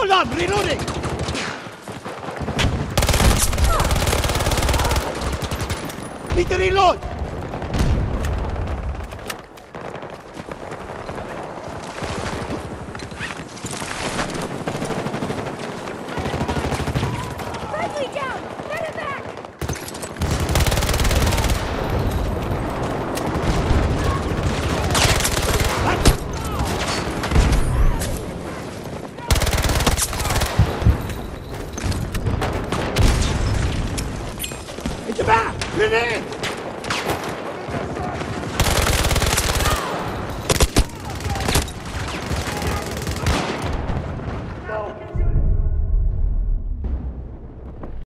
Hold on, reloading! Need to reload! It's a bat! Grenade!